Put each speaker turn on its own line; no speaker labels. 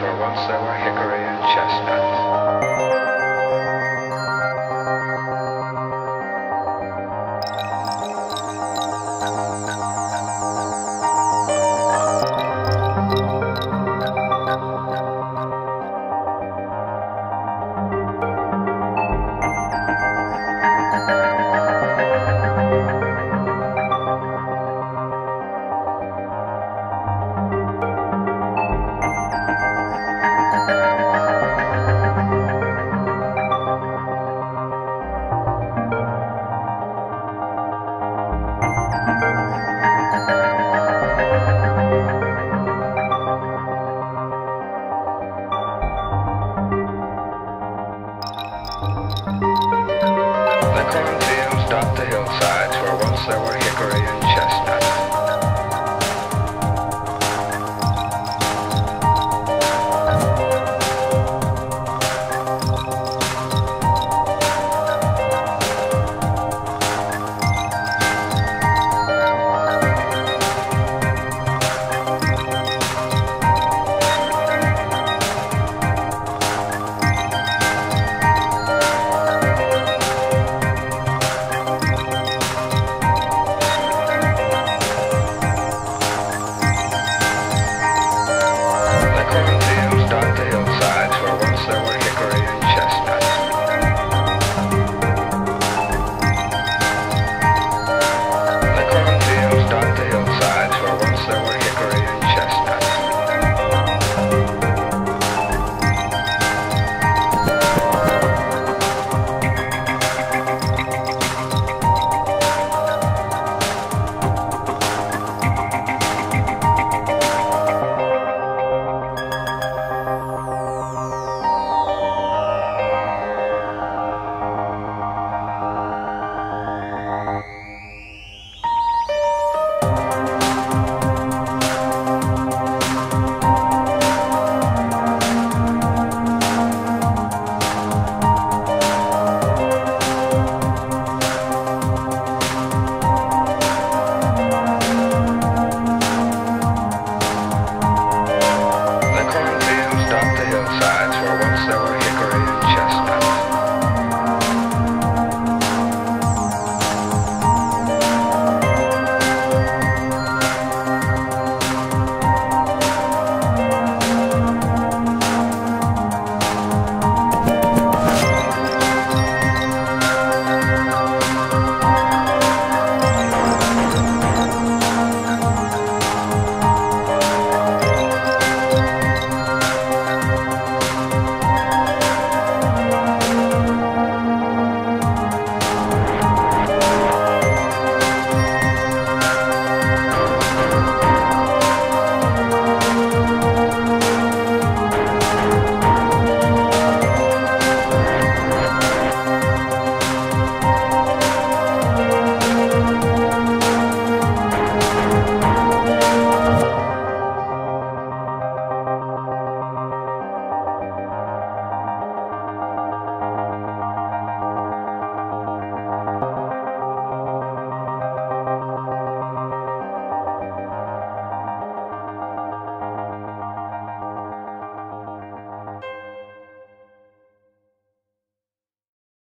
where once there were hickory and chestnut. Cornfields dot the hillsides where once there were hickory and chestnut.